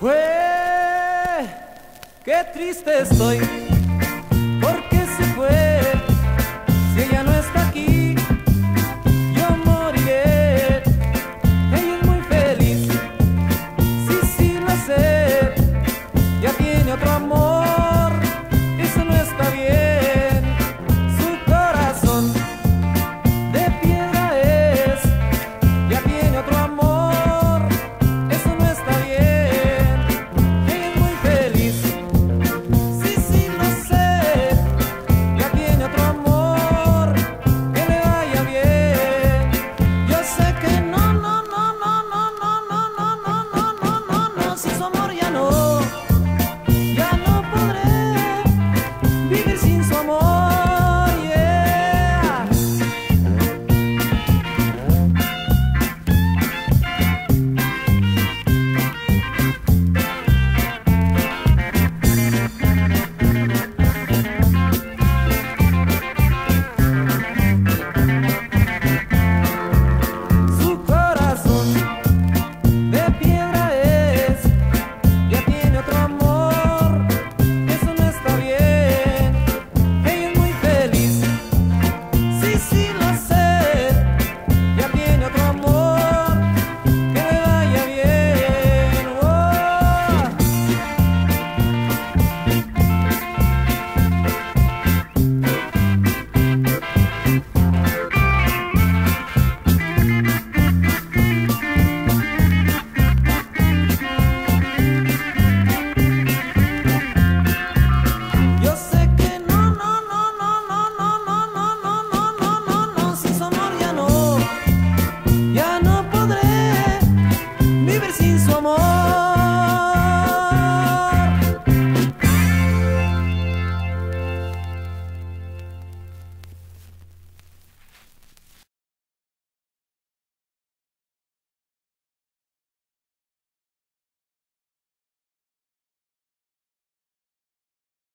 Pues, qué triste estoy.